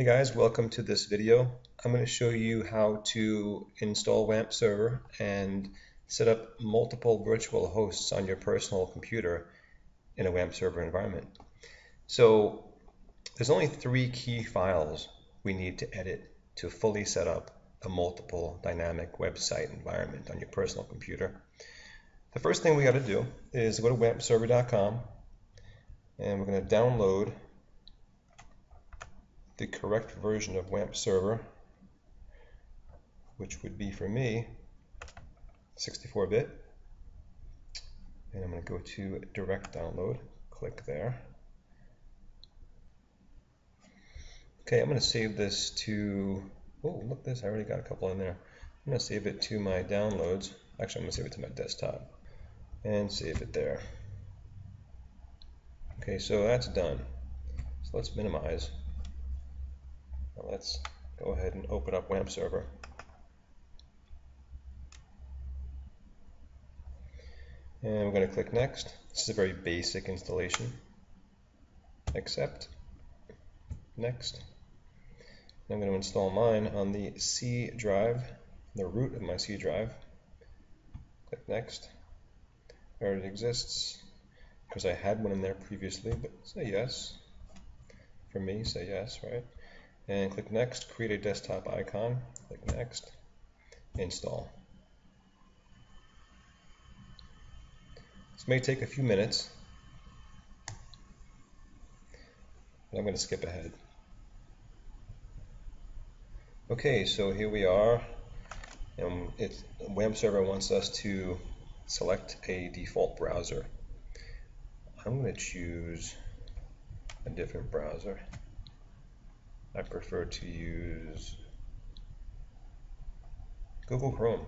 Hey guys, welcome to this video. I'm going to show you how to install WAMP server and set up multiple virtual hosts on your personal computer in a WAMP server environment. So there's only three key files we need to edit to fully set up a multiple dynamic website environment on your personal computer. The first thing we got to do is go to wampserver.com and we're going to download the correct version of WAMP server, which would be for me 64-bit. And I'm going to go to direct download, click there. Okay, I'm going to save this to, oh, look this, I already got a couple in there. I'm going to save it to my downloads. Actually, I'm going to save it to my desktop and save it there. Okay, so that's done. So let's minimize. Let's go ahead and open up WAMP server. And we're going to click next. This is a very basic installation. Accept. Next. I'm going to install mine on the C drive, the root of my C drive. Click next. There it exists because I had one in there previously, but say yes. For me, say yes, right? And click next, create a desktop icon, click next, install. This may take a few minutes, but I'm going to skip ahead. Okay, so here we are. and it, WAMP server wants us to select a default browser. I'm going to choose a different browser. I prefer to use Google Chrome.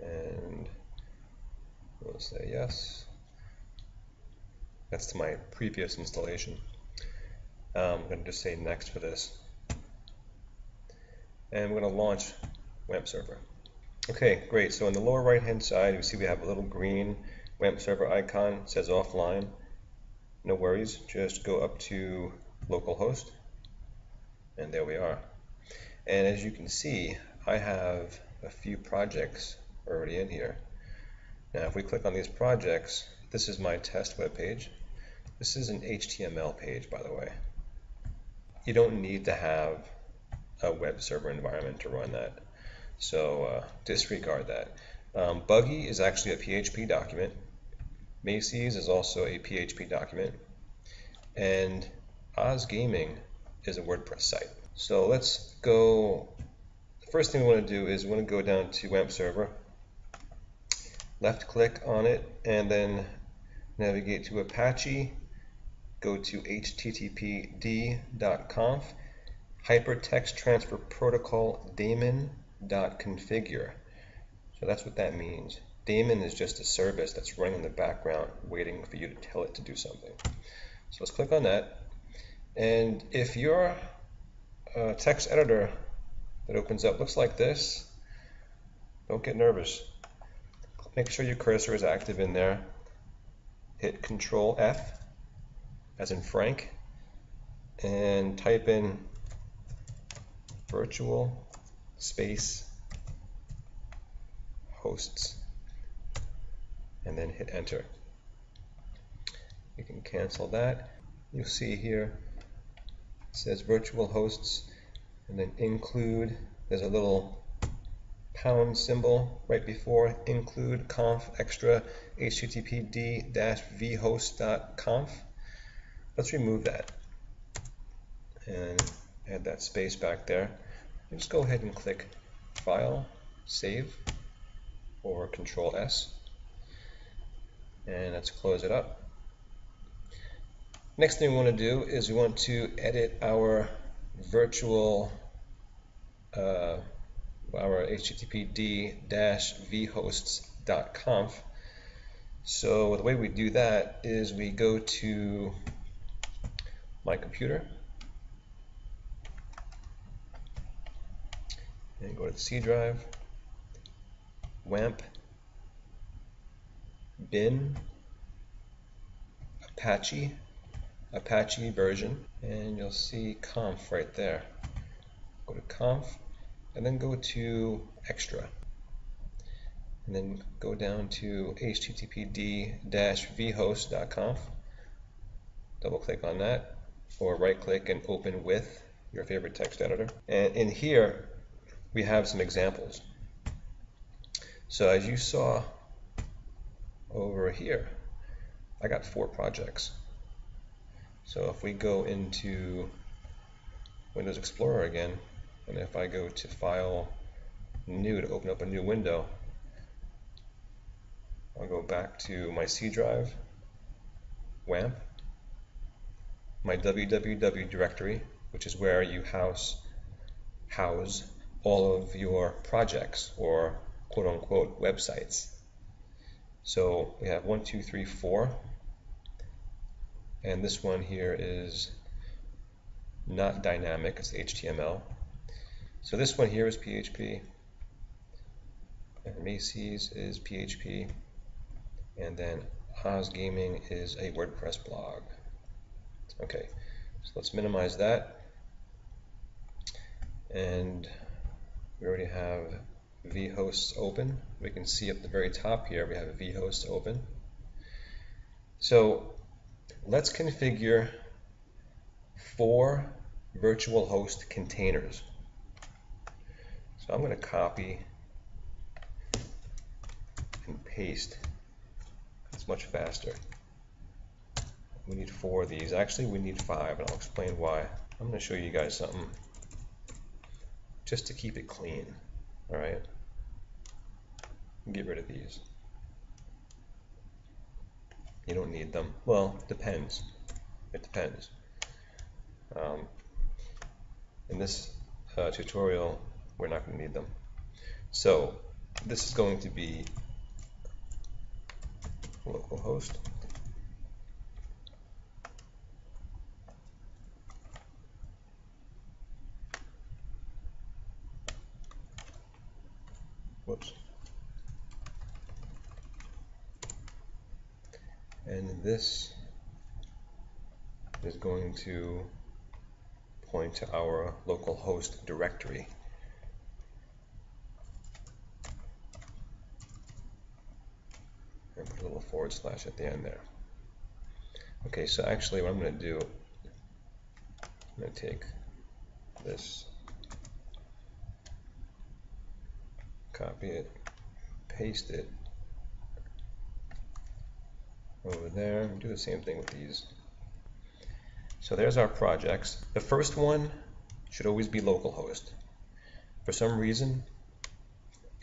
And we'll say yes. That's to my previous installation. Um, I'm going to just say next for this. And we're going to launch WAMP server. Okay, great. So on the lower right hand side, you see we have a little green WAMP server icon says offline. No worries, just go up to localhost, and there we are. And as you can see, I have a few projects already in here. Now, if we click on these projects, this is my test web page. This is an HTML page, by the way. You don't need to have a web server environment to run that. So uh, disregard that. Um, Buggy is actually a PHP document. Macy's is also a PHP document, and Oz Gaming is a WordPress site. So let's go. The first thing we want to do is we want to go down to WAMP server, left click on it, and then navigate to Apache, go to httpd.conf, hypertext transfer protocol daemon.configure. So that's what that means. Daemon is just a service that's running in the background waiting for you to tell it to do something. So let's click on that. And if your uh, text editor that opens up looks like this, don't get nervous. Make sure your cursor is active in there. Hit Control F, as in Frank, and type in virtual space hosts and then hit enter. You can cancel that. You'll see here it says virtual hosts and then include. There's a little pound symbol right before include conf extra httpd vhost.conf. Let's remove that and add that space back there. Just go ahead and click File, Save, or Control S and let's close it up. Next thing we want to do is we want to edit our virtual uh, our httpd-vhosts.conf. So the way we do that is we go to my computer and go to the C drive, WAMP bin Apache, Apache version, and you'll see conf right there. Go to conf, and then go to extra. And then go down to httpd-vhost.conf. Double click on that, or right click and open with your favorite text editor. And in here, we have some examples. So as you saw over here, I got four projects. So if we go into Windows Explorer again, and if I go to File, New to open up a new window, I'll go back to my C drive, WAMP, my www directory, which is where you house house all of your projects or quote unquote websites. So we have one, two, three, four. And this one here is not dynamic, it's HTML. So this one here is PHP. And Macy's is PHP. And then Oz Gaming is a WordPress blog. Okay, so let's minimize that. And we already have vhosts open. We can see up the very top here we have vhosts open. So let's configure four virtual host containers. So I'm going to copy and paste. It's much faster. We need four of these. Actually, we need five, and I'll explain why. I'm going to show you guys something just to keep it clean. All right. Get rid of these. You don't need them. Well, depends. It depends. Um, in this uh, tutorial, we're not going to need them. So this is going to be localhost. Whoops. And this is going to point to our local host directory. And put a little forward slash at the end there. Okay, so actually what I'm going to do, I'm going to take this copy it, paste it over there, do the same thing with these. So there's our projects. The first one should always be localhost. For some reason,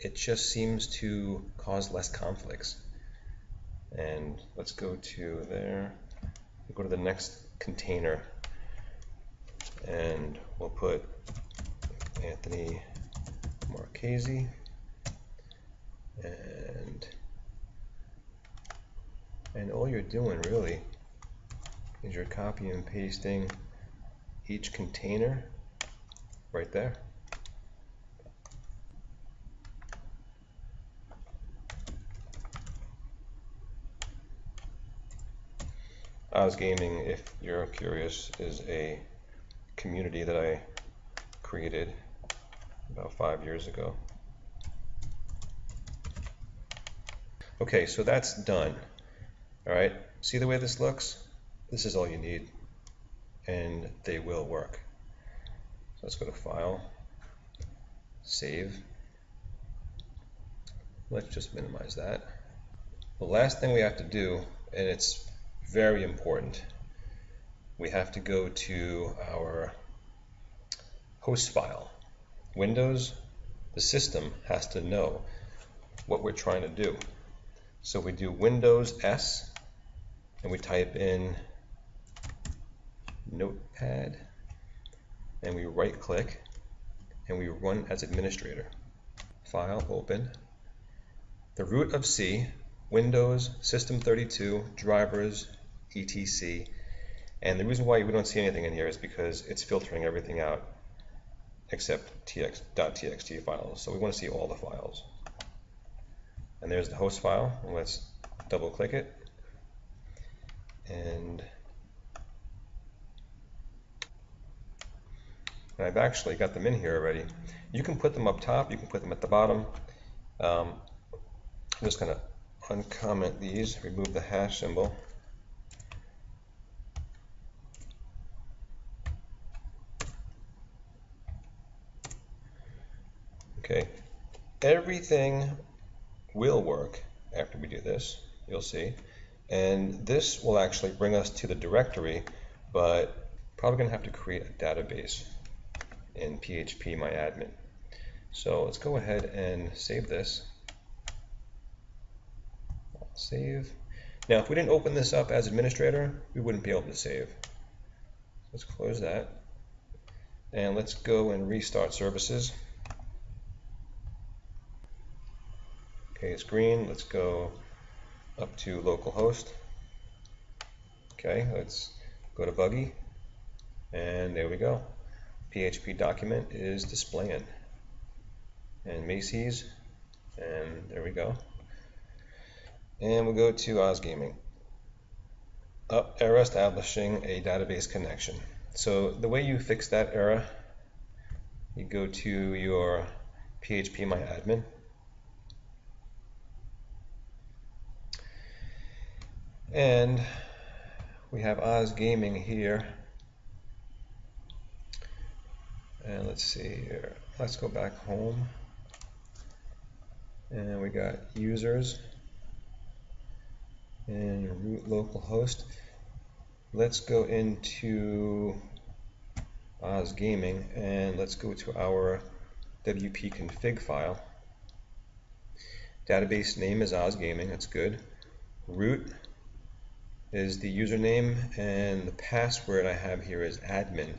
it just seems to cause less conflicts. And let's go to there, we'll go to the next container, and we'll put Anthony Marchese and and all you're doing really is you're copying and pasting each container right there Oz Gaming, if you're curious, is a community that I created about five years ago. Okay, so that's done. All right, see the way this looks? This is all you need, and they will work. So let's go to File, Save. Let's just minimize that. The last thing we have to do, and it's very important, we have to go to our host file. Windows, the system has to know what we're trying to do. So we do Windows S and we type in Notepad and we right click and we run as administrator. File open. The root of C, Windows, System32, drivers, etc. And the reason why we don't see anything in here is because it's filtering everything out except tx.txt files. So we want to see all the files and there's the host file. Let's double click it and I've actually got them in here already. You can put them up top, you can put them at the bottom. Um, I'm just going to uncomment these, remove the hash symbol. Okay, everything will work after we do this, you'll see. And this will actually bring us to the directory, but probably going to have to create a database in PHP. So let's go ahead and save this. Save. Now, if we didn't open this up as administrator, we wouldn't be able to save. Let's close that. And let's go and restart services. Okay, it's green. Let's go up to localhost. Okay, let's go to Buggy. And there we go. PHP document is displaying. And Macy's. And there we go. And we'll go to Oz Gaming. Up, error establishing a database connection. So the way you fix that error, you go to your PHP My Admin. And we have Oz Gaming here. And let's see here. Let's go back home. And we got users and root localhost. Let's go into Oz Gaming and let's go to our WP config file. Database name is Oz Gaming, that's good. Root is the username and the password I have here is admin.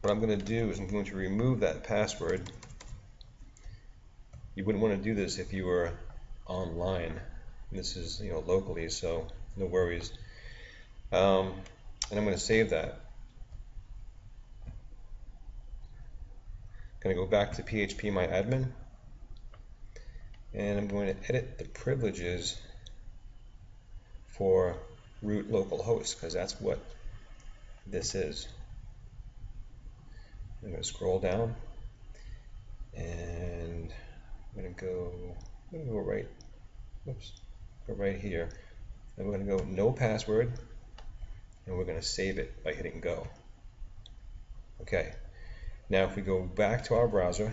What I'm going to do is I'm going to remove that password. You wouldn't want to do this if you were online. This is you know locally, so no worries. Um, and I'm going to save that. I'm Going to go back to PHP my admin, and I'm going to edit the privileges for root localhost because that's what this is. I'm going to scroll down and I'm going to go, I'm going to go right, whoops, go right here. And we're going to go no password and we're going to save it by hitting go. Okay, now if we go back to our browser,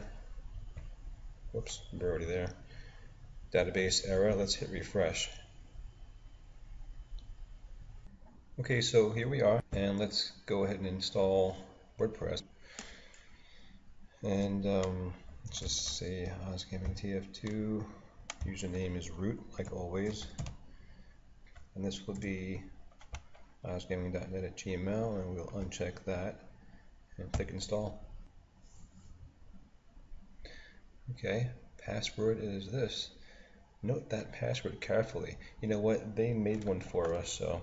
whoops, we're already there, database error, let's hit refresh. Okay, so here we are, and let's go ahead and install WordPress. And um, let's just say Gaming TF2, username is root, like always. And this will be ozgaming.net at gmail, and we'll uncheck that and click install. Okay, password is this. Note that password carefully. You know what? They made one for us, so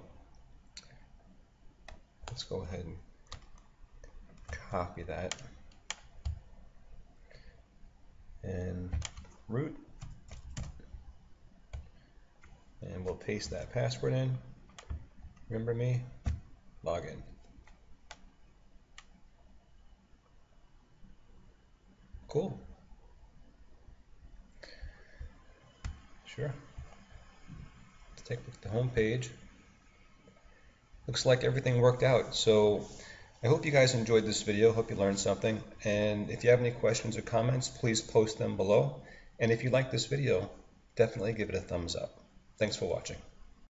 let's go ahead and copy that. And root. And we'll paste that password in. Remember me? Login. Cool. Sure. Let's take a look at the home page looks like everything worked out. So I hope you guys enjoyed this video. Hope you learned something. And if you have any questions or comments, please post them below. And if you like this video, definitely give it a thumbs up. Thanks for watching.